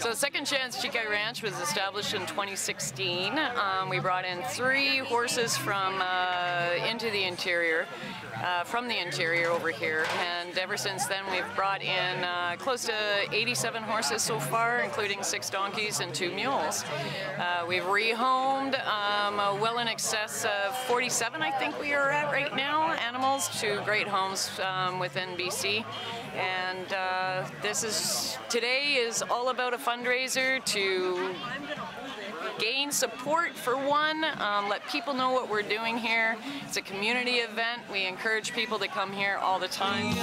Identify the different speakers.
Speaker 1: So Second Chance Cheekye Ranch was established in 2016. Um, we brought in three horses from uh, into the interior, uh, from the interior over here, and ever since then we've brought in uh, close to 87 horses so far, including six donkeys and two mules. Uh, we've rehomed um, well in excess of 47, I think we are at right now, animals to great homes um, within BC. And uh, this is today is all about a fundraiser to gain support for one, um, let people know what we're doing here. It's a community event. We encourage people to come here all the time.